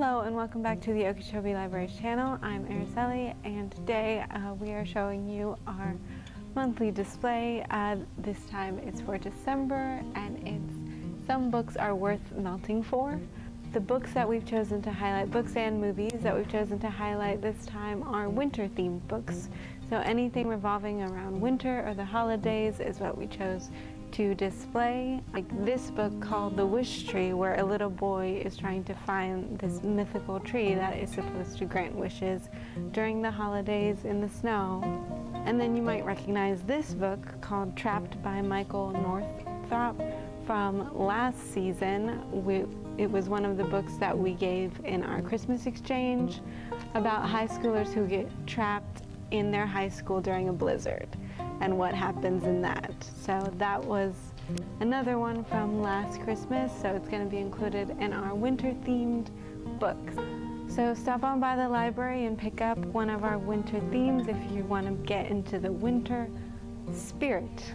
Hello and welcome back to the Okeechobee Libraries channel. I'm Araceli and today uh, we are showing you our monthly display. Uh, this time it's for December and it's Some Books Are Worth Melting For. The books that we've chosen to highlight, books and movies that we've chosen to highlight this time are winter themed books. So anything revolving around winter or the holidays is what we chose to display. Like this book called The Wish Tree, where a little boy is trying to find this mythical tree that is supposed to grant wishes during the holidays in the snow. And then you might recognize this book called Trapped by Michael Northrop from last season. We, it was one of the books that we gave in our Christmas exchange about high schoolers who get trapped in their high school during a blizzard and what happens in that. So that was another one from last Christmas, so it's going to be included in our winter themed books. So stop on by the library and pick up one of our winter themes if you want to get into the winter spirit.